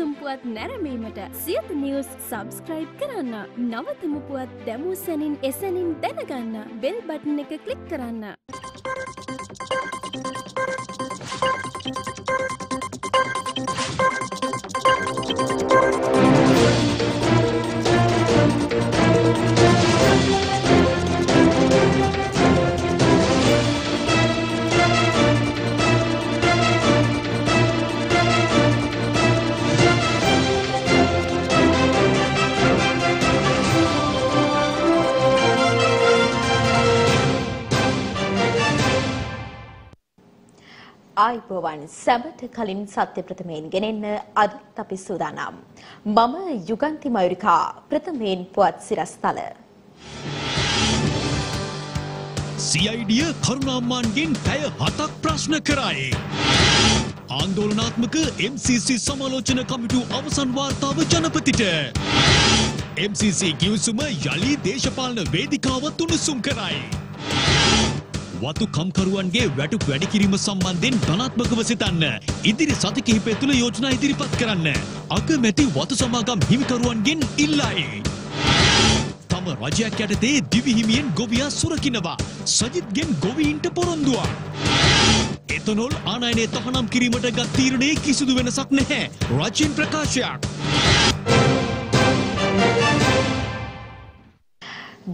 උණුසුම් පුවත් නැරඹීමට සියත නිවස් සබස්ක්‍රයිබ් කරන්න. නවතම පුවත් දැමූ සැනින් එසැනින් දැනගන්න. බෙල් බටන් එක ක්ලික් කරන්න. ආයිබෝවන් සැමට කලින් සත්‍ය ප්‍රථමයෙන් ගෙනෙන්න අදත් අපි සූදානම්. මම යුගන්ති මයුරිකා ප්‍රථමයෙන් පුවත් සිරස්තල. සියිඩිය කරුණාම්මාන්ගෙන් පැය හතක් ප්‍රශ්න කරයි. ආන්දෝලනාත්මක MCC සමාලෝචන කමිටු අවසන් වාර්තාව ජනපතිට. MCC ගිවිසුම යළි දේශපාලන වේදිකාවත් උණුසුම් කරයි. වතු කම්කරුවන්ගේ වැටුප් වැඩි කිරීම සම්බන්ධයෙන් ධනාත්මකව සිතන්න. ඉදිරි සති කිහිපය තුළ යෝජනා ඉදිරිපත් කරන්න. අගමැති වතු සමාගම් හිමිකරුවන්ගෙන් ඉල්ලයි. තම රජයක් යටතේ දිවිහිමියෙන් ගොවියා සුරකිනවා. සජිත්ගෙන් ගොවීන්ට පොරොන්දුවක්. එතනොල් ආනයනය තහනම් කිරීමට ගත් තීරණයේ කිසිදු වෙනසක් නැහැ. රජයෙන් ප්‍රකාශයක්.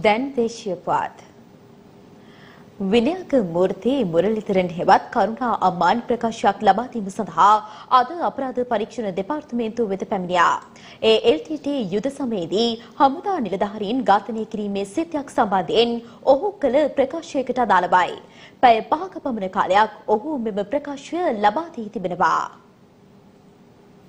දැන් දේශීය පුවත්. විනයක මූර්ති මුරලිතරන් හෙවත් කරුණා අම්මාන් ප්‍රකාශයක් ලබා දීම සඳහා අද අපරාධ පරීක්ෂණ දෙපාර්තමේන්තුව වෙත පැමිණියා. ඒ LTT යුද සමයේදී හමුදා නිලධාරීන් ඝාතනය කිරීමේ සිද්ධියක් සම්බන්ධයෙන් ඔහු කළ ප්‍රකාශයකට අදාළවයි. පැය පහක පමණ කාලයක් ඔහු මෙම ප්‍රකාශය ලබා දී තිබෙනවා.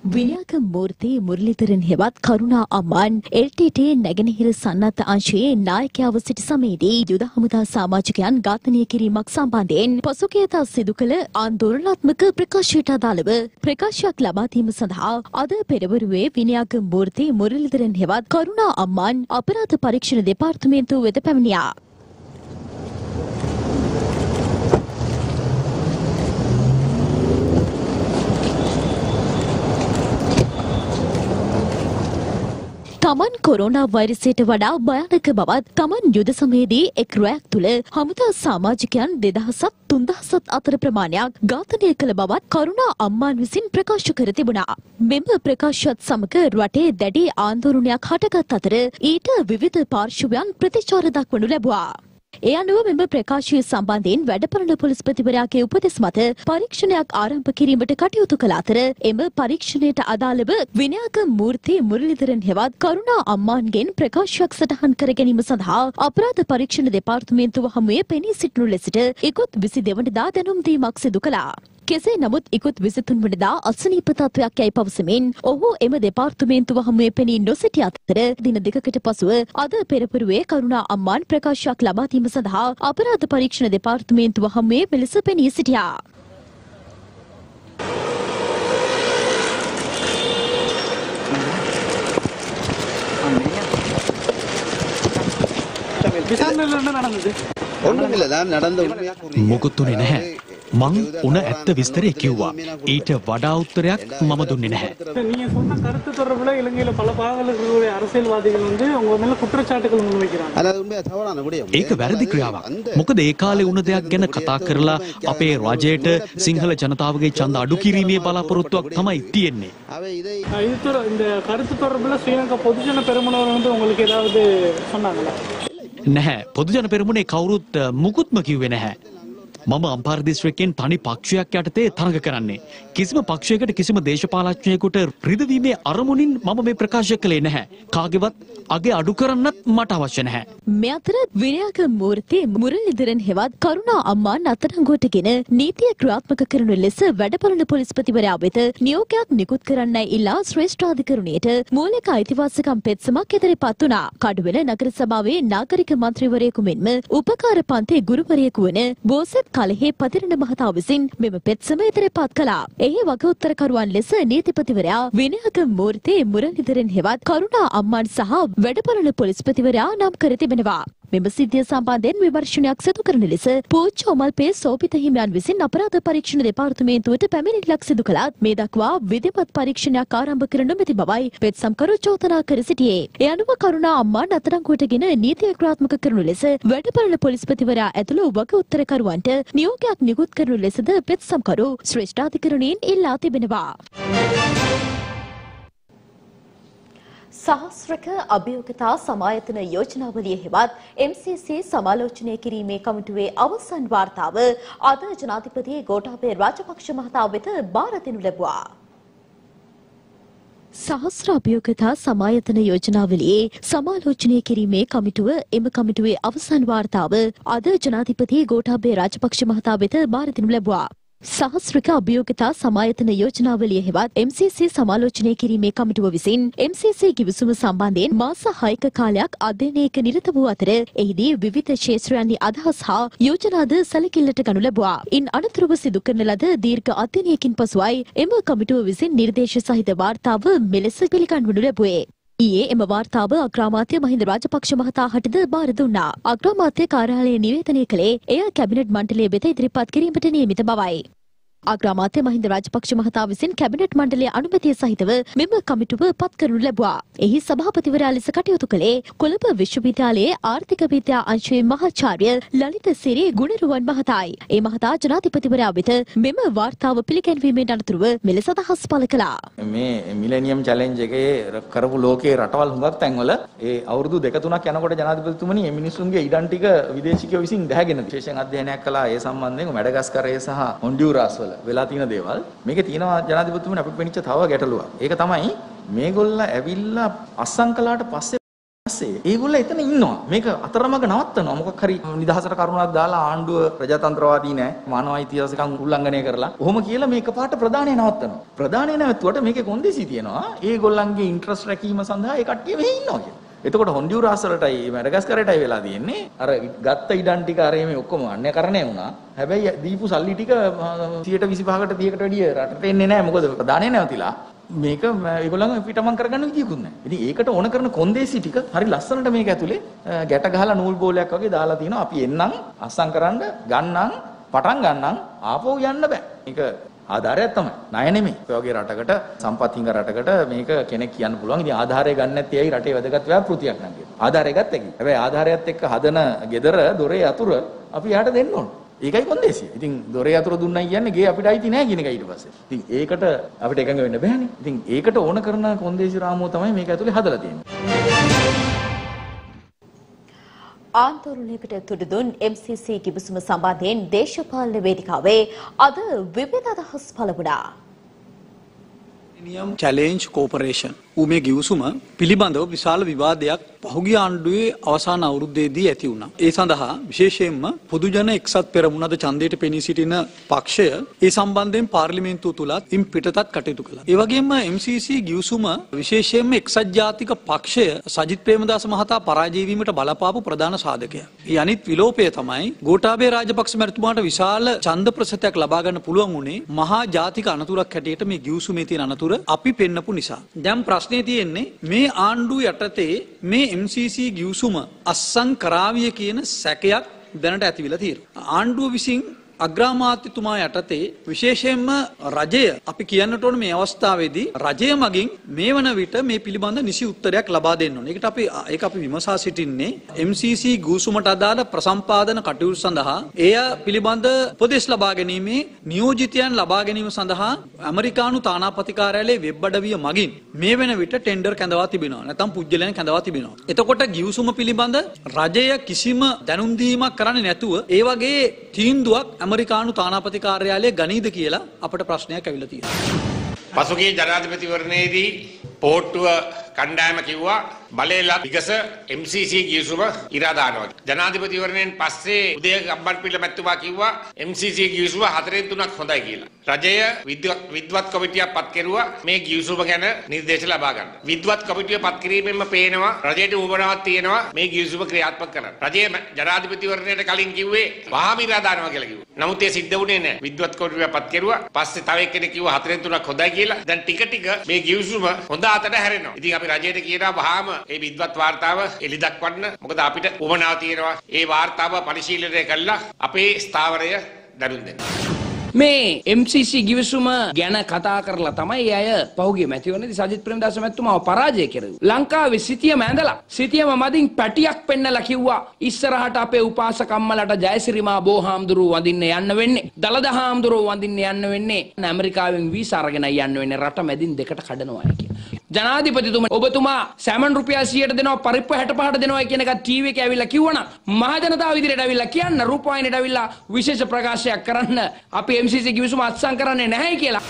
විනයක මූර්ති මුරලිතරන් හෙවත් කරුණා අම්මාන් LTT නැගෙනහිර සන්නද්ධ අංශයේ නායකයාව සිටි සමයේදී යුද හමුදා සමාජිකයන් ඝාතනය කිරීමක් සම්බන්ධයෙන් පසුගියදා සිදු කළ ආන්දෝලනාත්මක ප්‍රකාශයට අදාළව ප්‍රකාශයක් ලබා දීම සඳහා අද පෙරවරුවේ විනයක මූර්ති මුරලිතරන් හෙවත් කරුණා අම්මාන් අපරාධ පරීක්ෂණ දෙපාර්තමේන්තුව වෙත පැමිණියා. තමන් කොරෝනා වෛරසයට වඩා භයානක බවත් තමන් යුද සමයේදී එක් රැයක් තුළ හමුදා සමාජිකයන් දෙදහසත් තුන්දහසත් අතර ප්‍රමාණයක් ඝාතනය කළ බවත් කරුණා අම්මාන් විසින් ප්‍රකාශ කර තිබුණා. මෙම ප්‍රකාශයත් සමග රටේ දැඩි ආන්දෝලනයක් හටගත් අතර ඊට විවිධ පාර්ශවයන් ප්‍රතිචාර දක්වනු ලැබුවා. ඒ අනුව මෙම ප්‍රකාශය සම්බන්ධයෙන් වැඩපරණ පොලිස්පතිවරයාගේ උපදෙස් මත පරීක්ෂණයක් ආරම්භ කිරීමට කටයුතු කළ අතර එම පරීක්ෂණයට අදාළව විනයක මූර්ති මුරලිදරන් හෙවත් කරුණා අම්මාන්ගෙන් ප්‍රකාශයක් සටහන් කර ගැනීම සඳහා අපරාධ පරීක්ෂණ දෙපාර්තමේන්තුව හමුවේ පෙනී සිටිනු ලෙසට ඉකුත් විසි දෙවනදා දැනුම් දීමක් සිදු කළා. කෙසේ නමුත් ඉකුත් විසිතුන් වනදා අසනීප තත්වයක් යැයි පවසමින් ඔහු එම දෙපාර්තමේන්තු වහමුවේ පෙනී නොසිටි අතර දින දෙකකට පසුව අද පෙරපුරුවේ කරුණා අම්මාන් ප්‍රකාශයක් ලබාදීම සඳහා අපරාධ පරීක්ෂණ දෙපාර්තමේන්තු වහමුවේ මෙලෙස පෙනී සිටියා. විසන්නලන්න නඩන්නද? ඔන්න මිලදා නඩන්ද උන්නේ නැහැ. මොකුත් උනේ නැහැ. මං උන ඇත්ත විස්තරේ කිව්වා. ඊට වඩා උත්තරයක් මම දුන්නේ නැහැ. நீங்க சொன்ன கருத்து தொடர்புல இலங்கையில பல பாகங்கள் இருக்கக்கூடிய அரசியல்வாதிகள் வந்து உங்க மேல குற்றச்சாட்டுகள் முன்வைக்கிறாங்க அல்லது உண்மையா தவறான விடயம் ඒක වැරදි ක්‍රියාවක්. මොකද ඒ කාලේ වුණ දෙයක් ගැන කතා කරලා අපේ රජයට සිංහල ජනතාවගේ ඡන්ද අඩු කිරීමේ බලාපොරොත්තුවක් තමයි තියෙන්නේ. அவை இதை அஹ் இது தொட- இந்த கருத்து தொடர்புல ஸ்ரீலங்கா பொதுஜன பெருமனவர் வந்து உங்களுக்கு ஏதாவது சொன்னாங்களா නැහැ. පොදුජන පෙරමුණේ කවුරුත් අ, මුකුත්ම කිව්වේ නැහැ. මම අම්පාර දිස්ත්‍රික්කෙන් තනි පක්ෂයක් යටතේ තරඟ කරන්නේ. කිසිම පක්ෂයකට කිසිම දේශපාලඥයෙකුට රිදවීමේ අරමුණින් මම මේ ප්‍රකාශ කළේ නැහැ. කාගෙවත් අගේ අඩු කරන්නත් මට අවශ්‍ය නැහැ. මේ අතර විනයක මූර්ති මුරලිදරන් හෙවත් කරුණා අම්මාන් අත්අඩංගුවටගෙන නීතිය ක්‍රියාත්මක කරනු ලෙස වැඩපළන පොලිස්පතිවරයා වෙත නියෝගයක් නිකුත් කරන්නයි ඉල්ලා ශ්‍රේෂ්ඨාධිකරණයට මූලික අයිතිවාසිකම් පෙත්සමක් ඉදිරිපත් වුණා. කඩුවෙල නගර සභාවේ නාගරික මන්ත්‍රීවරයෙකු මෙන්ම උපකාර පන්ති ගුරුවරයෙකු වන බෝසත් කලහේ පතිරණ මහතා විසින් මෙම පෙත්සම ඉදිරිපත් කළා. එහි වගඋත්තරකරුවන් ලෙස නීතිපතිවරයා විනයක මූර්ති මුරලිදරන් හෙවත් කරුණා අම්මාන් සහ වැඩපළන පොලිස්පතිවරයා නම් කර තිබෙනවා. මෙම සිද්ධිය සම්බන්ධයෙන් විමර්ශනයක් සිදු කරන ලෙස පූජ්‍ය ඔමල්පේ සෝපිත හිමියන් විසින් අපරාධ පරීක්ෂණ දෙපාර්තමේන්තුවට පැමිණිල්ලක් සිදු කළත් මේ දක්වා විධිමත් පරීක්ෂණයක් ආරම්භ කර නොමැති බවයි පෙත්සම්කරු චෝදනා කර සිටියේ. ඒ අනුව කරුණා අම්මා නතරංගුවටගෙන නීතිය ක්‍රියාත්මක කරනු ලෙස වැඩපළල පොලිස්පතිවරයා ඇතුළු වග උත්තරකරුවන්ට නියෝගයක් නිකුත් කරනු ලෙසද පෙත්සම්කරු ශ්‍රේෂ්ඨාධිකරණයෙන් ඉල්ලා තිබෙනවා. සහස්‍රක අභියෝගතා සමායතන යෝජනාවලිය හෙවත් MCC සමාලෝචනය කිරීමේ කමිටුවේ අවසන් වාර්තාව අද ජනාධිපති ගෝඨාභය රාජපක්ෂ මහතා වෙත බාර දෙනු ලැබුවා. සහස්‍ර අභියෝගතා සමායතන යෝජනාවලියේ සමාලෝචනය කිරීමේ කමිටුව එම කමිටුවේ අවසන් වාර්තාව අද ජනාධිපති ගෝඨාභය රාජපක්ෂ මහතා වෙත බාර දෙනු ලැබුවා. සහස්ෘක අභියෝගතා සමායතන යෝජනාවලිය හෙවත් MCC සමාලෝචනය කිරීමේ කමිටුව විසින් MCC ගිවිසුම සම්බන්ධයෙන් මාස 6ක කාලයක් අධ්‍යයනයක නිරත වූ අතර එහිදී විවිධ ක්ෂේත්‍රයන්හි අදහස් හා යෝජනාද සැලකිල්ලට ගනු ලැබුවා. ඉන් අනතුරුව සිදු කරන ලද දීර්ඝ අධ්‍යයනයකින් පසුවයි එම කමිටුව විසින් නිර්දේශ සහිත වාර්තාව මෙලෙස පිළිගන්වනු ලැබුවේ. ඊයේ එම වාර්තාව අග්‍රාමාත්‍ය මහින්ද රාජපක්ෂ මහතා හටද බාර දුන්නා. අග්‍රාමාත්‍ය කාර්යාලය නිවේදනය කළේ එය කැබිනට් මණ්ඩලය වෙත ඉදිරිපත් කිරීමට නියමිත බවයි. අග්‍රාමාත්‍ය මහින්ද රාජපක්ෂ මහතා විසින් කැබිනට් මණ්ඩලයේ අනුමැතිය සහිතව මෙම කමිටුව පත් කරනු ලැබුවා. එහි සභාපතිවරයා ලෙස කටයුතු කළේ කොළඹ විශ්වවිද්‍යාලයේ ආර්ථික විද්‍යා අංශයේ මහාචාර්ය ලලිත සිරි ගුණරුවන් මහතායි. ඒ මහතා ජනාධිපතිවරයා වෙත මෙම වාර්තාව පිළිගැන්වීමෙන් අනතුරුව මෙලෙස අදහස් පළ කළා. මේ මිලේනියම් චැලෙන්ජ් එකේ කරපු ලෝකයේ රටවල් හුඟක් තැන්වල ඒ අවුරුදු දෙක තුනක් යනකොට ජනාධිපතිතුමනි මේ මිනිස්සුන්ගේ ඉඩම් ටික විදේශිකයෝ විසින් දැහැගෙන විශේෂයෙන් අධ්‍යයනයක් කළා ඒ සම්බන්ධයෙන් මැඩගස්කරයේ සහ හොන්ඩියුරාස් වල වෙලා තියෙන දේවල් මේකේ තියෙනවා ජනාධිපතිතුමනි අපිට පෙනිච්ච තව ගැටලුවක්. ඒක තමයි මේගොල්ල ඇවිල්ලා අස්සම් කළාට පස්සේ පස්සේ ඒගොල්ලෝ එතන ඉන්නවා. මේක අතරමඟ නවත්තනවා. මොකක් හරි නිදහසට කරුණක් දාලා ආණ්ඩුව ප්‍රජාතන්ත්‍රවාදී නෑ. මානව අයිතිවාසිකම් උල්ලංඝනය කරලා. ඔහොම කියලා මේක පාට ප්‍රධානය නවත්තනවා. ප්‍රධානය නැවතුවට මේකේ කොන්දේසි තියෙනවා. ඒගොල්ලන්ගේ ඉන්ට්‍රස්ට් රැකීම සඳහා ඒ කට්ටිය මෙහි ඉන්නවා කියලා. එතකොට හොන්ඩියුරාස් වලටයි මැඩගස්කරටයි වෙලා තියෙන්නේ අර ගත්ත ඉඩම් ටික අර මේ ඔක්කොම අන්‍යකරණය වුණා. හැබැයි දීපු සල්ලි ටික 125කට 30කට වැඩිය රටට එන්නේ නැහැ. මොකද ප්‍රධානය නැවතිලා. මේක ඒගොල්ලන් පිටමන් කරගන්න විදියකුත් නැහැ. ඉතින් ඒකට ඕන කරන කොන්දේසි ටික හරි ලස්සනට මේක ඇතුලේ ගැට ගහලා නූල් බෝලයක් වගේ දාලා තිනවා. අපි එන්නම් අස්සම් කරන්න ගන්නම් පටන් ගන්නම් ආපහු යන්න බෑ. මේක ආධාරයක් තමයි. ණය නෙමෙයි. ඔය වගේ රටකට සම්පත් හිඟ රටකට මේක කෙනෙක් කියන්න පුළුවන්. ඉතින් ආධාරය ගන්න නැත්තේ ඇයි රටේ වැදගත් ව්‍යාපෘතියක් නම් කියලා. ආධාරය ගත්තා කි. හැබැයි ආධාරයත් එක්ක හදන gedara දොරේ අතුර අපි යාට දෙන්න ඕන. ඒකයි කොන්දේසිය. ඉතින් දොරේ අතුර දුන්නයි කියන්නේ ගේ අපිට අයිති නෑ කියන එක ඊට පස්සේ. ඉතින් ඒකට අපිට එකඟ වෙන්න බෑනේ. ඉතින් ඒකට ඕන කරන කොන්දේසි රාමුව තමයි මේක ඇතුලේ හදලා තියෙන්නේ. ආන්දෝලනයකට තුඩු දුන් MCC කිවිසුම සම්බන්ධයෙන් දේශපාලන වේදිකාවේ අද විවිධ අදහස් පළ වුණා. නියම් චැලේන්ජ් කෝපරේෂන් ඌ මේ ගිවිසුම පිළිබඳව විශාල විවාදයක් පහුගිය ආණ්ඩුවේ අවසාන අවුරුද්දේදී ඇති වුණා. ඒ සඳහා විශේෂයෙන්ම පොදුජන එක්සත් පෙරමුණද ඡන්දයට පෙනී සිටින පක්ෂය ඒ සම්බන්ධයෙන් පාර්ලිමේන්තුව තුලත් ඉන් පිටතත් කටයුතු කළා. ඒ වගේම MCC ගිවිසුම විශේෂයෙන්ම එක්සත් ජාතික පක්ෂය සජිත් ප්‍රේමදාස මහතා පරාජය වීමට බලපාපු ප්‍රධාන සාධකයක්. ඒ අනිත් විලෝපය තමයි ගෝඨාභය රාජපක්ෂ මැතිතුමාට විශාල ඡන්ද ප්‍රසතයක් ලබා ගන්න පුළුවන් වුණේ මහා ජාතික අනතුරක් හැටියට මේ ගිවිසුමේ තියෙන අනතුර අපි පෙන්නපු නිසා. දැන් ප්‍රශ්නේ තියෙන්නේ මේ ආණ්ඩුව යටතේ මේ MCC ගිවිසුම අස්සම් කරාවිය කියන සැකයක් දැනට ඇතිවිලා තියෙනවා. ආණ්ඩුව විසින් අග්‍රාමාත්‍යතුමා යටතේ විශේෂයෙන්ම රජය අපි කියන්නට ඕන මේ අවස්ථාවේදී රජය මගින් මේ වන විට මේ පිළිබඳ නිසි උත්තරයක් ලබා දෙන්න ඕනේ. ඒකට අපි ඒක අපි විමසා සිටින්නේ MCC ගූසුමට අදාළ ප්‍රසම්පාදන කටයුතු සඳහා එය පිළිබඳ උපදෙස් ලබා ගැනීමේ නියෝජිතයන් ලබා ගැනීම සඳහා ඇමරිකානු තානාපති කාර්යාලයේ වෙබ් අඩවිය මගින් මේ වෙන විට ටෙන්ඩර් කැඳවා තිබෙනවා. නැත්නම් පුජ්‍යලයන් කැඳවා තිබෙනවා. එතකොට ගිවිසුම පිළිබඳ රජය කිසිම දැනුම් දීමක් කරන්නේ නැතුව ඒ වගේ තීන්දුවක් ඇමරිකානු තානාපති කාර්යාලය ගනීද කියලා අපට ප්‍රශ්නයක් ඇවිල්ලා තියෙනවා. පසුගිය ජනාධිපතිවරණයේදී පෝට්ටුව කණ්ඩායම කිව්වා බලේලා විගස MCC ගිවිසුම ඉරා දානවා. ජනාධිපතිවරණයෙන් පස්සේ උදය ගම්බන්පිල මැතිතුමා කිව්වා MCC ගිවිසුම හතරෙන් තුනක් හොඳයි කියලා. රජය විද්වත් කොමිටියක් පත් කෙරුවා මේ ගිවිසුම ගැන නිර්දේශ ලබා ගන්න. විද්වත් කොමිටිය පත් කිරීමෙන්ම පේනවා රජයට උවමනාවක් තියෙනවා මේ ගිවිසුම ක්‍රියාත්මක කරන්න. රජය ජනාධිපතිවරණයට කලින් කිව්වේ වහාම ඉරා දානවා කියලා කිව්වා. නමුත් ඒ සිද්ධ වුණේ නැහැ. විද්වත් කොමිටිය පත් කෙරුවා. පස්සේ තව එක්කෙනෙක් කිව්වා හතරෙන් තුනක් හොඳයි කියලා. දැන් ටික ටික මේ ගිවිසුම හොඳ අතට හැරෙනවා. ඉතින් අපි රජයට කියනවා වහාම ඒ විද්වත් වාර්තාව එලි දක්වන්න. මොකද අපිට උවමනාව තියෙනවා ඒ වාර්තාව පරිශීලනය කළා අපේ ස්ථාවරය දැනුම් දෙන්න. මේ MCC ගිවිසුම ගැන කතා කරලා තමයි ඒ අය පහුගිය මැතිවරණයේදී සජිත් ප්‍රේමදාස මැතිතුමාව පරාජය කෙරුවේ. ලංකාවේ සිටියම ඇඳලා සිටියම මදින් පැටියක් පෙන්නලා කිව්වා ඉස්සරහට අපේ උපාසකම්මලට ජයසිරිමා බෝහාමුදුරුව වඳින්න යන්න වෙන්නේ. දලදා හාමුදුරුව වඳින්න යන්න වෙන්නේ. ඇමරිකාවෙන් වීසා අරගෙන යන්න වෙන්නේ රට මැදින් දෙකට කඩනවා කියලා. ජනාධිපතිතුමා ඔබතුමා සැමන් රුපියල් 100ට දෙනවා පරිප්පු 65ට දෙනවා කියන එක ටීවී එකේ ඇවිල්ලා කිව්වනම් මහ ජනතාව ඉදිරියට ඇවිල්ලා කියන්න රූපවාහිනියට ඇවිල්ලා විශේෂ ප්‍රකාශයක් කරන්න අපි MCC කිවිසුම අත්සන් කරන්නේ නැහැ කියලා.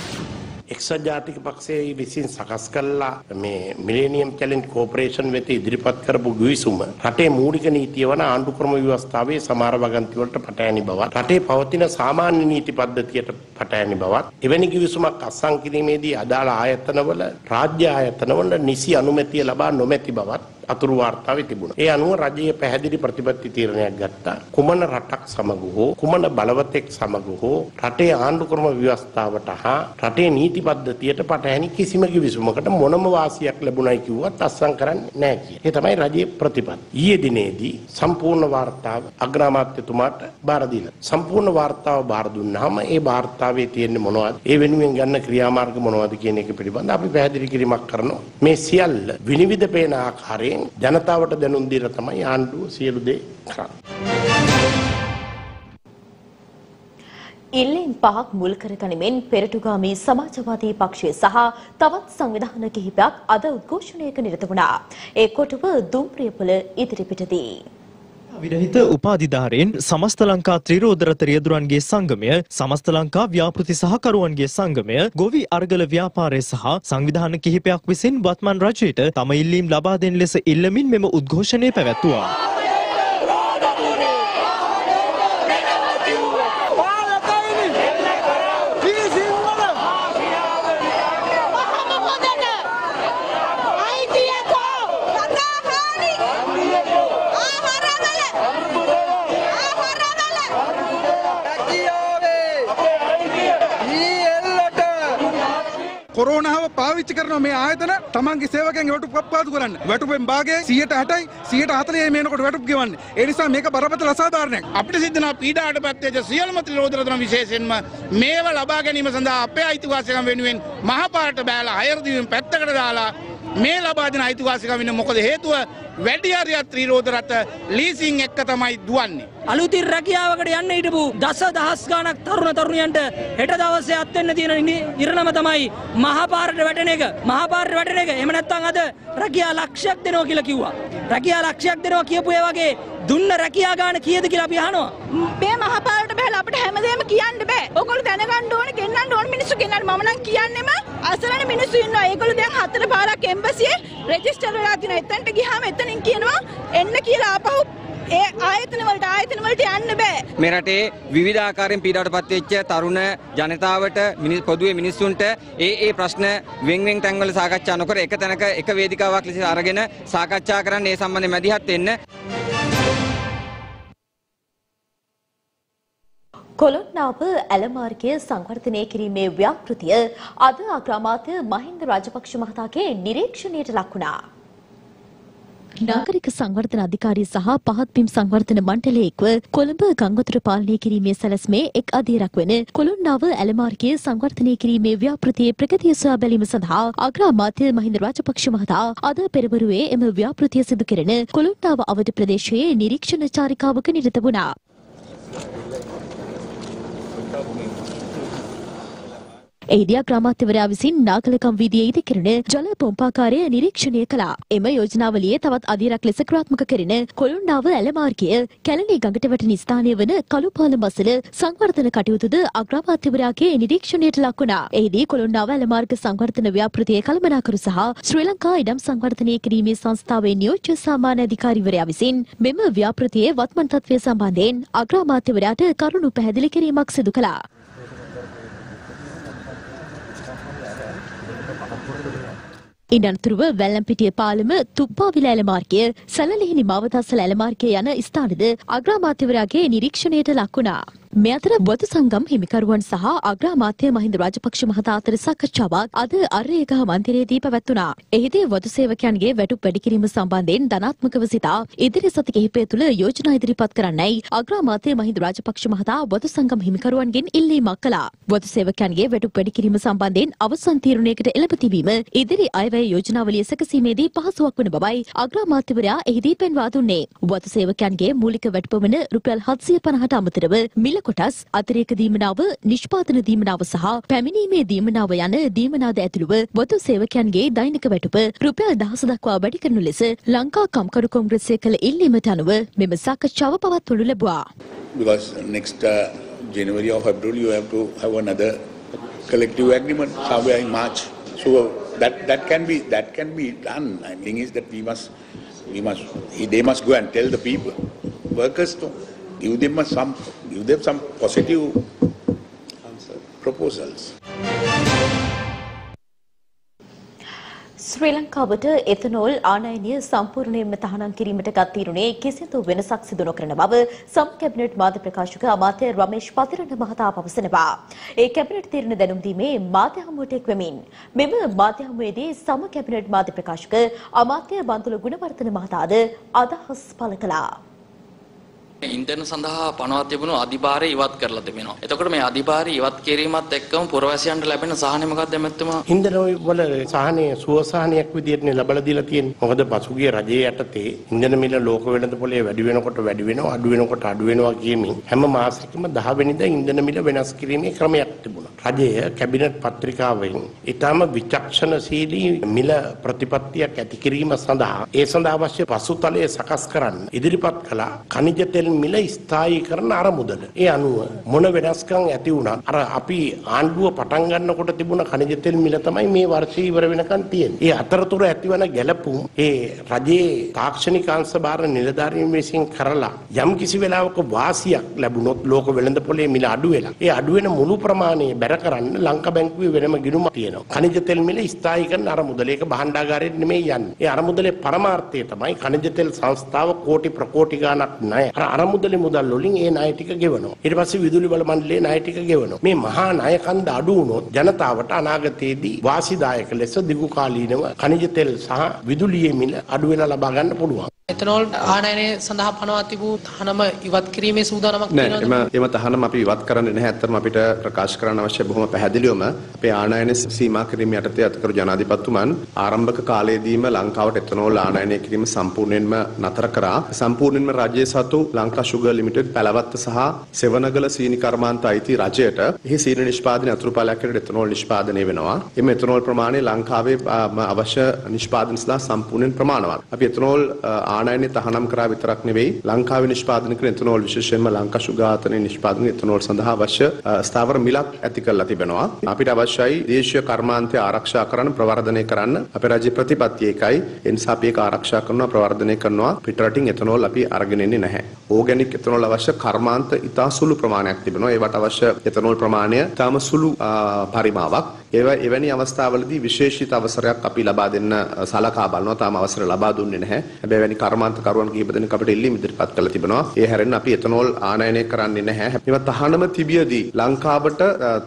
එක්සත් ජාතික පක්ෂයේ විසින් සකස් කළා මේ මිලේනියම් චැලෙන්ජ් කෝපරේෂන් වෙත ඉදිරිපත් කරපු ගිවිසුම රටේ මූලික නීතිය වන ආණ්ඩු ක්‍රම ව්‍යවස්ථාවේ සමහර වගන්ති වලට පටහැනි බවත් රටේ පවතින සාමාන්‍ය නීති පද්ධතියට පටහැනි බවත් එවැනි ගිවිසුමක් අත්සන් කිරීමේදී අදාළ ආයතනවල රාජ්‍ය ආයතනවල නිසි අනුමැතිය ලබා නොමැති බවත් අතුරු වාර්තාවේ තිබුණා. ඒ අනුව රජයේ පැහැදිලි ප්‍රතිපත්ති තීරණයක් ගත්තා. කුමන රටක් සමග හෝ කුමන බලවතෙක් සමග හෝ රටේ ආණ්ඩු ක්‍රම ව්‍යවස්ථාවට හා රටේ නීති පද්ධතියට පටහැනි කිසිම කිවිසුමකට මොනම වාසියක් ලැබුණයි කිව්වත් අත්සන් කරන්නේ නැහැ කිය. ඒ තමයි රජයේ ප්‍රතිපත්ති. ඊයේ දිනේදී සම්පූර්ණ වාර්තාව අග්‍රාමාත්‍යතුමාට බාර දීලා. සම්පූර්ණ වාර්තාව බාර දුන්නාම ඒ වාර්තාවේ තියෙන්නේ මොනවද? ඒ වෙනුවෙන් ගන්න ක්‍රියාමාර්ග මොනවද කියන එක පිළිබඳව අපි පැහැදිලි කිරීමක් කරනවා. මේ සියල්ල විනිවිද පේන ආකාරයෙන් ජනතාවට දැනුම් දීලා තමයි ආණ්ඩුව සියලු දේ කරන්නේ. ඉල්ලීම් පහක් මුල් කරගනිමින් පෙරටුගාමී සමාජවාදී පක්ෂය සහ තවත් සංවිධාන කිහිපයක් අද උද්ඝෝෂණයක නිරත වුණා. ඒ කොටුව දුම්රියපොළ ඉදිරිපිටදී. විරහිත උපාධිධාරයෙන් සමස්ත ලංකා ත්‍රිරෝදරත රියදුරන්ගේ සංගමය සමස්ත ලංකා ව්‍යාපෘති සහකරුවන්ගේ සංගමය ගොවි අර්ගල ව්‍යාපාරය සහ සංවිධාන කිහිපයක් විසින් වත්මන් රජයට තම ඉල්ලීම් ලබා දෙන ලෙස ඉල්ලමින් මෙම උද්ඝෝෂණය පැවැත්තුවා. කොරෝනාව පාවිච්චි කරන මේ ආයතන තමන්ගේ සේවකයන්ගේ වැටුප් කප්පාදු කරන්න. වැටුපෙන් භාගයේ 160යි 140යි මේනකොට වැටුප් ගෙවන්නේ. ඒ නිසා මේක බරපතල අසාධාරණයක්. අපිට සිද්ධ වෙන පීඩාවට පත් වෙච්ච සියලුම ත්‍රිරෝදරතුන විශේෂයෙන්ම මේව ලබා ගැනීම සඳහා අපේ අයිතිවාසිකම් වෙනුවෙන් මහපාරට බෑලා හයර් දීම පැත්තකට දාලා මේ ලබා දෙන අයිතිවාසිකම් වෙන මොකද හේතුව වැඩි හරියක් ත්‍රිරෝදරත ලීසින් එක්ක තමයි දුවන්නේ. අලුතින් රැකියාවකට යන්න හිටපු දස දහස් ගාණක් තරුණ තරුණියන්ට හෙට දවසේ අත් වෙන්න තියෙන ඉරණම තමයි මහපාරට වැටෙන එක. මහපාරට වැටෙන එක. එහෙම නැත්නම් අද රැකියා ලක්ෂයක් දෙනවා කියලා කිව්වා. රැකියා ලක්ෂයක් දෙනවා කියපු ඒ වගේ දුන්න රැකියා ගාණ කීයද කියලා අපි අහනවා. මේ මහපාරට බහලා අපිට හැමදේම කියන්න බෑ. ඕගොල්ලෝ දැනගන්න ඕනේ, ගෙන්නන්න ඕනේ මිනිස්සු ගෙන්නන්න. මම නම් කියන්නෙම අසරණ මිනිස්සු ඉන්නවා. ඒගොල්ලෝ දැන් හතර පාරක් එම්බසියේ රෙජිස්ටර් වෙලා තියෙනවා. එතනට ගියාම එතනින් කියනවා එන්න කියලා ආපහු ඒ ආයතන වලට ආයතන වලට යන්න බෑ. මේ රටේ විවිධාකාරයෙන් පීඩාවට පත්වෙච්ච තරුණ ජනතාවට මිනිස් පොදුවේ මිනිස්සුන්ට ඒ ඒ ප්‍රශ්න වෙන් වෙන් තැන්වල සාකච්ඡා නොකර එක තැනක එක වේදිකාවක් ලෙස අරගෙන සාකච්ඡා කරන්න ඒ සම්බන්ධයෙන් මැදිහත් වෙන්න කොළොන්නාව ඇලමාර්ගය සංවර්ධනය කිරීමේ ව්‍යාපෘතිය අද අග්‍රාමාත්‍ය මහින්ද රාජපක්ෂ මහතාගේ නිරීක්ෂණයට ලක්වුණා. නාගරික සංවර්ධන අධිකාරිය සහ පහත්පිම් සංවර්ධන මණ්ඩලය එක්ව කොළඹ ගංගතුර පාලනය කිරීමේ සැලැස්මේ එක් අධීරක් වන කොළොන්නාව ඇලමාර්ගයේ සංවර්ධනය කිරීමේ ව්‍යාපෘතියේ ප්‍රගතිය සොයා බැලීම සඳහා අග්‍රාමාත්‍ය මහින්ද රාජපක්ෂ මහතා අද පෙරවරුවේ එම ව්‍යාපෘතිය සිදු කෙරෙන කොළොන්නාව අවධි ප්‍රදේශයේ නිරීක්ෂණ චාරිකාවක නිරත වුණා. එහිදී අග්‍රාමාත්‍යවරයා විසින් නාගලකම් වීදියේ ඉදිකරන ජල පොම්පාකාරය නිරීක්ෂණය කළා. එම යෝජනාවලියේ තවත් අධීරක් ලෙස ක්‍රියාත්මක කරන කොළුණ්ඩාව ඇලමාර්ගය කැලණි ගඟට වැටෙන ස්ථානය වන කළුපාල මසල සංවර්ධන කටයුතුද අග්‍රාමාත්‍යවරයාගේ නිරීක්ෂණයට ලක් වුණා. එහිදී කොළුණ්ඩාව ඇලමාර්ග සංවර්ධන ව්‍යාපෘතියේ කළමනාකරු සහ ශ්‍රී ලංකා ඉඩම් සංවර්ධනය කිරීමේ සංස්ථාවේ නියෝජ්‍ය සාමාන්‍ය අධිකාරිවරයා විසින් මෙම ව්‍යාපෘතියේ වත්මන් තත්ත්වය සම්බන්ධයෙන් අග්‍රාමාත්‍යවරයාට කරුණු පැහැදිලි කිරීමක් සිදු කළා. ඉඩන්තුරුව වැල්ලම්පිටිය පාලම තුප්පාවිල ඇලමාර්ගය සැලලිහිණි මවදස්සල ඇලමාර්ගය යන ස්ථානද අග්‍රාමාත්‍යවරයාගේ නිරීක්ෂණයට ලක්වුණා. මේ අතර බොදු සංගම් හිමිකරුවන් සහ අග්‍රාමාත්‍ය මහින්ද රාජපක්ෂ මහතා අතර සාකච්ඡාවක් අද අරේගහ මන්දිරයේදී පැවැත්වුණා. එහිදී වතු සේවකයන්ගේ වැටුප් වැඩි කිරීම සම්බන්ධයෙන් ධනාත්මකව සිතා ඉදිරි සති කිහිපය තුළ යෝජනා ඉදිරිපත් කරන්නයි අග්‍රාමාත්‍ය මහින්ද රාජපක්ෂ මහතා වතු සංගම් හිමිකරුවන්ගෙන් ඉල්ලීමක් කළා. වතු සේවකයන්ගේ වැටුප් වැඩි කිරීම සම්බන්ධයෙන් අවසන් තීරණයකට එළඹ තිබීම ඉදිරි අයවැය යෝජනාවලිය සැකසීමේදී පහසුවක් වන බවයි අග්‍රාමාත්‍යවරයා එහිදී පෙන්වා දුන්නේ. වතු සේවකයන්ගේ මූලික වැටුප වන රුපියල් 750ට අමතරව මිල කොටස් අතිරේක දීමනාව නිෂ්පාදන දීමනාව සහ පැමිණීමේ දීමනාව යන දීමනාද ඇතුළුව වතු සේවකයන්ගේ දෛනික වැටුප රුපියල් දහස දක්වා වැඩි කරනු ලෙස ලංකා කම්කරු කොංග්‍රසය කළ ඉල්ලීමට අනුව මෙම සාකච්ඡාව පවත්වනු ලැබුවා. because next uh, January or February you have to have another collective agreement somewhere in March. So that that can be that can be done. I think is that we must we must they must go and tell the people workers to give them a some give them some positive proposals. ශ්‍රී ලංකාවට ethanol ආනයනය සම්පූර්ණයෙන්ම තහනම් කිරීමට ගත් තීරණයේ කිසිදු වෙනසක් සිදු නොකරන බව සම් කැබිනට් මාධ්‍ය ප්‍රකාශක අමාත්‍ය රමේෂ් පතිරණ මහතා පවසනවා. ඒ කැබිනට් තීරණ දැනුම් දීමේ මාධ්‍ය හමුවට එක්වෙමින් මෙම මාධ්‍ය හමුවේදී සම කැබිනට් මාධ්‍ය ප්‍රකාශක අමාත්‍ය බන්තුල ගුණවර්ධන මහතාද අදහස් පළ කළා. ඉන්ටර්න සඳහා පනවත් තිබුණු අධිභාරය ඉවත් කරලා තිබෙනවා. එතකොට මේ අධිභාරය ඉවත් කිරීමත් එක්කම පුරවැසියන්ට ලැබෙන සහනය මොකක්ද එමෙතුමා? ඉන්ධන වල සහනය සුවසහනයක් විදිහට ලබලා දීලා තියෙන්නේ. මොකද පසුගිය රජයේ යටතේ ඉන්ධන මිල ලෝක වෙළඳ පොලේ වැඩි වෙනකොට වැඩි වෙනවා අඩු වෙනකොට අඩු වෙනවා කියමින් හැම මාසෙකම 10 වෙනිදා ඉන්ධන මිල වෙනස් කිරීමේ ක්‍රමයක් තිබුණා. රජය කැබිනට් පත්‍රිකාවෙන් ඊටම විචක්ෂණශීලී මිල ප්‍රතිපත්තියක් ඇති කිරීම සඳහා ඒ සඳහා අවශ්‍ය පසුතලය සකස් කරන්න ඉදිරිපත් කළා. khනිජ තෙල් මිල ස්ථායීකරණ අරමුදල. ඒ අනුව මොන වෙනස්කම් ඇති වුණත් අර අපි ආණ්ඩුව පටන් ගන්නකොට තිබුණ khනිජ තෙල් මිල තමයි මේ වර්ෂය ඉවර වෙනකන් තියෙන්නේ. ඒ අතරතුර ඇතිවන ගැළපුම් ඒ රජයේ තාක්ෂණික අංශ බාර නිලධාරීන් විසින් කරලා යම් කිසි වෙලාවක වාසියක් ලැබුණොත් ලෝක වෙළඳ පොලේ මිල අඩු වෙලා ඒ අඩු වෙන මුළු ප්‍රමාණය බැර කරන්න ලංකා බැංකුවේ වෙනම ගිණුමක් තියෙනවා. khනිජ තෙල් මිල ස්ථායීකරණ අරමුදල ඒක භාණ්ඩාගාරයට නෙමෙයි යන්නේ. ඒ අරමුදලේ පරමාර්ථය තමයි khනිජ තෙල් සංස්ථාව කෝටි ප්‍රකෝටි ගාණක් ණය. අර අරමුදලේ මුදල් වලින් ඒ ණය ටික ගෙවනවා. ඊට පස්සේ විදුලි බල මණ්ඩලයේ ණය ටික ගෙවනවා. මේ මහා ණය කන්ද අඩු වුණොත් ජනතාවට අනාගතයේදී වාසිදායක ලෙස දිගු කාලීනව khනිජ තෙල් සහ විදුලියේ මිල අඩු වෙලා ලබා ගන්න පුළුවන්. එතනෝල් ආනයනය සඳහා පනවා තිබූ තහනම ඉවත් කිරීමේ සූදානමක් නෑ එම එම තහනම අපි ඉවත් කරන්නේ නැහැ. ඇත්තටම අපිට ප්‍රකාශ කරන්න අවශ්‍ය බොහොම පැහැදිලිවම අපේ ආනයන සීමා කිරීම යටතේ අතකරු ජනාධිපතිතුමන් ආරම්භක කාලයේදීම ලංකාවට එතනෝල් ආනයනය කිරීම සම්පූර්ණයෙන්ම නතර කරා. සම්පූර්ණයෙන්ම රජයේ සතු ලංකා ෂුගර් ලිමිටඩ් පැලවත්ත සහ සෙවනගල සීනි කර්මාන්ත අයිති රජයට එහි සීනි නිෂ්පාදනය අතුරුඵලයක් හැටියට එතනෝල් නිෂ්පාදනය වෙනවා. එම එතනෝල් ප්‍රමාණය ලංකාවේ අවශ්‍ය නිෂ්පාදන සඳහා සම්පූර්ණයෙන් ප්‍රමාණවත්. අපි එතනෝල් ආනයනය තහනම් කරා විතරක් නෙවෙයි ලංකාවේ නිෂ්පාදනය කරන එතනෝල් විශේෂයෙන්ම ලංකා ශුගාතනයේ නිෂ්පාදන එතනෝල් සඳහා අවශ්‍ය ස්ථාවර මිලක් ඇති කරලා තිබෙනවා. අපිට අවශ්‍යයි දේශීය කර්මාන්තය ආරක්ෂා කරන්න ප්‍රවර්ධනය කරන්න අපේ රාජ්‍ය ප්‍රතිපත්තිය එකයි. ඒ නිසා අපි ඒක ආරක්ෂා කරනවා ප්‍රවර්ධනය කරනවා පිටරටින් එතනෝල් අපි අරගෙන එන්නේ නැහැ. ඕගැනික් එතනෝල් අවශ්‍ය කර්මාන්ත ඉතා සුළු ප්‍රමාණයක් තිබෙනවා. ඒවට අවශ්‍ය එතනෝල් ප්‍රමාණය තාම සුළු පරිමාවක්. ඒවා එවැනි අවස්ථාවලදී විශේෂිත අවසරයක් අපි ලබා දෙන්න සලකා බලනවා. තාම අවසර ලබා දුන්නේ නැහැ. හැබැයි වැනි කර්මාන්තකරුවන් කිහිප දෙනෙක් අපිට ඉල්ලීම් ඉදිරිපත් කළා තිබෙනවා. ඒ හැරෙන්න අපි එතනෝල් ආනයනය කරන්නේ නැහැ. මේවා තහනම තිබියදී ලංකාවට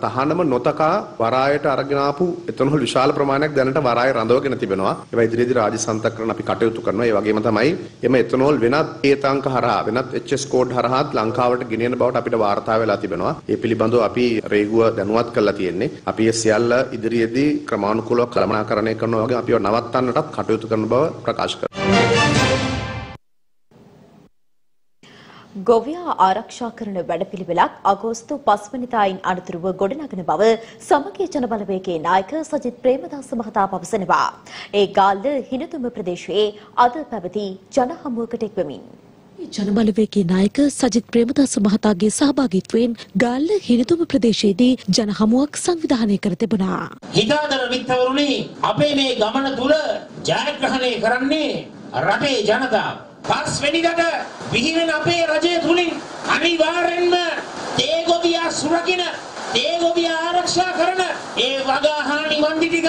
තහනම නොතකා වරායට අරගෙන ආපු එතනෝල් විශාල ප්‍රමාණයක් දැනට වරාය රඳවගෙන තිබෙනවා. ඒවා ඉදිරියේදී රාජ්‍ය සන්තකරණ අපි කටයුතු කරනවා. ඒ වගේම තමයි එම එතනෝල් වෙනත් ඒතාංක හරහා වෙනත් HS කෝඩ් හරහාත් ලංකාවට ගෙනියන බවට අපිට වාර්තා වෙලා තිබෙනවා. ඒ පිළිබඳව අපි රේගුව දැනුවත් කරලා තියෙන්නේ. අපි ඒ සියල්ල ඉදිරියේදී ක්‍රමානුකූලව කළමනාකරණය කරනවා වගේ අපිව නවත්තන්නටත් කටයුතු කරන බව ප්‍රකාශ කරනවා. ගොවියා ආරක්ෂා කරන වැඩපිළිවෙලක් අගෝස්තු 5 වෙනිදායින් අනතුරුව ගොඩනගන බව සමගී ජනබලවේගයේ නායක සජිත් ප්‍රේමදාස මහතා පවසනවා. ඒ ගාල්ල හිනතුම ප්‍රදේශයේ අද පැවති ජනහමුවකට එක්වමින් ජනබලවේගයේ නායක සජිත් ප්‍රේමදාස මහතාගේ සහභාගීත්වයෙන් ගාල්ල හිනතුම ප්‍රදේශයේදී ජනහමුවක් සංවිධානය කර තිබුණා. හිතාදර විත්තවරුනි අපේ මේ ගමන තුල ජයග්‍රහණය කරන්නේ රටේ ජනතාව. පස්වෙනිදට විහිවෙන අපේ රජය තුලින් අනිවාර්යෙන්ම තේගොවියා සුරකින තේගොවියා ආරක්ෂා කරන ඒ වගාහානි මණ්ඩි ටික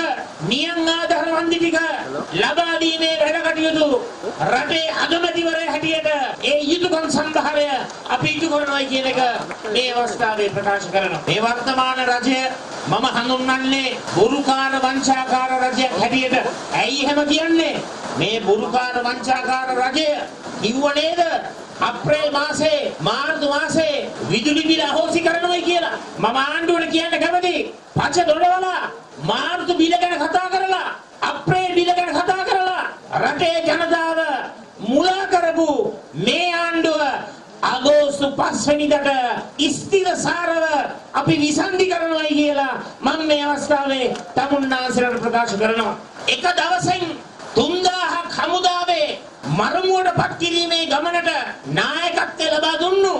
නියම් ආධාර වන්දි ටික ලබා දීමේ වැඩ කටයුතු රටේ අගමැතිවරයා හැටියට ඒ යුතුයකම් සම්භාරය අපි ඉටු කරනවා කියන එක මේ අවස්ථාවේ ප්‍රකාශ කරනවා. මේ වර්තමාන රජය මම හඳුන්වන්නේ බුරුකාර වංචාකාර රජයක් හැටියට. ඇයි එහෙම කියන්නේ? මේ බුරුකාර වංචාකාර රජය කිව්ව නේද? අප්‍රේල් මාසේ මාර්තු මාසේ විදුලි බිල අහෝසි කරනවායි කියලා. මම ආණ්ඩුවට කියන්න කැමතියි. පච දොඩවලා මාර්තු බිල ගැන කතා කරලා අප්‍රේල් බිල ගැන කතා කරලා රටේ ජනතාව මුලා කරපු මේ ආණ්ඩුව අගෝස්තු පස්වැනිදට ස්ථිරසාරව අපි විසන්ධි කරනවායි කියලා මම මේ අවස්ථාවේ තමුන්නාන්සලට ප්‍රකාශ කරනවා. එක දවසෙන් තුන්දාහක් හමුදාවේ මරමුවට පත් කිරීමේ ගමනට නායකත්වය ලබා දුන්නු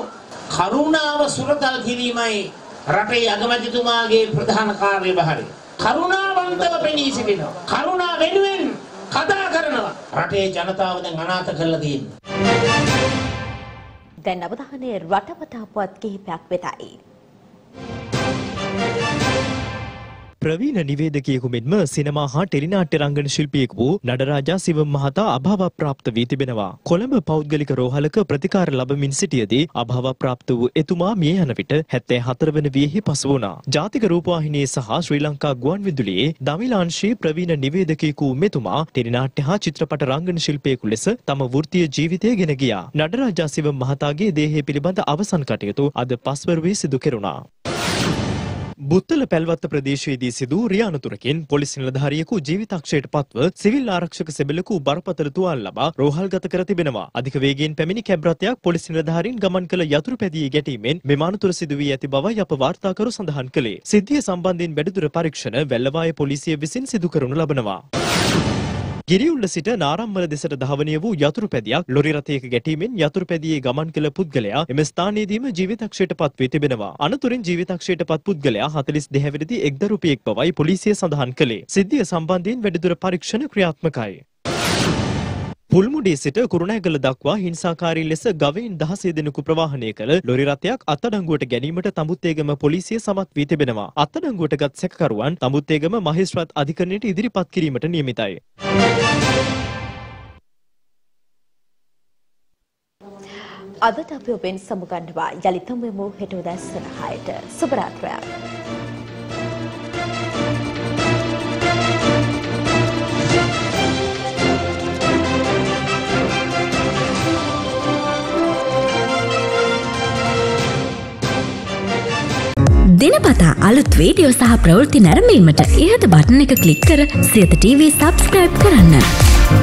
කරුණාව සුරතල් කිරීමයි රටේ අගමැතිතුමාගේ ප්‍රධාන කාර්යභාරය. කරුණාවන්තව පෙනී සිටිනවා. කරුණා වෙනුවෙන් කතා කරනවා. රටේ ජනතාව දැන් අනාථ කරලා තියෙනවා. දැන් අවධානය රටවටා පුවත් කිහිපයක් වෙතයි. ප්‍රවීණ නිවේදකයෙකු මෙන්ම සිනමා හා ටෙලිනාට්‍ය රංගන ශිල්පියෙකු වූ නඩරාජා සිවම් මහතා අභාවප්‍රාප්ත වී තිබෙනවා. කොළඹ පෞද්ගලික රෝහලක ප්‍රතිකාර ලබමින් සිටියදී අභාවප්‍රාප්ත වූ එතුමා මිය යන විට 74 වන වියෙහි පසු වුණා. ජාතික රූපවාහිනියේ සහ ශ්‍රී ලංකා ගුවන්විදුලියේ දමිලාංශයේ ප්‍රවීණ නිවේදකයෙකු වූ මෙතුමා ටෙලිනාට්‍ය හා චිත්‍රපට රංගන ශිල්පියෙකු ලෙස තම වෘත්තීය ජීවිතය ගෙන ගියා. නඩරාජා සිවම් මහතාගේ දේහය පිළිබඳ අවසන් කටයුතු අද පස්වරුවේ සිදු කෙරුණා. බුත්තල පැල්වත්ත ප්‍රදේශයේදී සිදු රියානතුරකින් පොලිස් නිලධාරියෙකු ජීවිතක්ෂයට පත්ව සිවිල් ආරක්ෂක සෙබලෙකු බරපතල තුවාල ලබා රෝහල්ගත කර තිබෙනවා. අධික වේගයෙන් පැමිණි කැබ් රථයක් පොලිස් නිලධාරීන් ගමන් කළ යතුරු පැදියේ ගැටීමෙන් මෙම අනතුර සිදු වී ඇති බවයි අප වාර්තාකරු සඳහන් කළේ. සිද්ධිය සම්බන්ධයෙන් වැඩිදුර පරීක්ෂණ වැල්ලවාය පොලිසිය විසින් සිදු කරනු ලබනවා. ගිරිඋල්ල සිට නාරම්මල දෙසට ධාවනය වූ යතුරු පැදියක් ලොරි රථයක ගැටීමෙන් යතුරු පැදියේ ගමන් කළ පුද්ගලයා එම ස්ථානයේදීම ජීවිතක්ෂයට පත් වී තිබෙනවා. අනතුරින් ජීවිතක්ෂයට පත් පුද්ගලයා 42 හැවිරිදි එක් දරුපියෙක් බවයි පොලිසිය සඳහන් කළේ. සිද්ධිය සම්බන්ධයෙන් වැඩිදුර පරීක්ෂණ ක්‍රියාත්මකයි. පුල්මුඩේ සිට කුරුණෑගල දක්වා හිංසාකාරී ලෙස ගවයින් දහසේ දෙනෙකු ප්‍රවාහනය කළ ලොරි රථයක් අත්අඩංගුවට ගැනීමට තඹුත්තේගම පොලිසිය සමත් වී තිබෙනවා. අත්අඩංගුවට ගත් සැකකරුවන් තඹුත්තේගම මහේස්ත්‍රාත් අධිකරණයට ඉදිරිපත් කිරීමට නියමිතයි. අදට අපි ඔබෙන් සමුගන්නවා යළිත් හමුවෙමු හෙට උදැස්සන 6ට සුබ රාත්‍රියක්. දිනපතා අලුත් වීඩියෝ සහ ප්‍රවෘත්ති නැරඹීමට ඉහත බටන එක ක්ලික් කර සියත TV සබස්ක්‍රයිබ් කරන්න.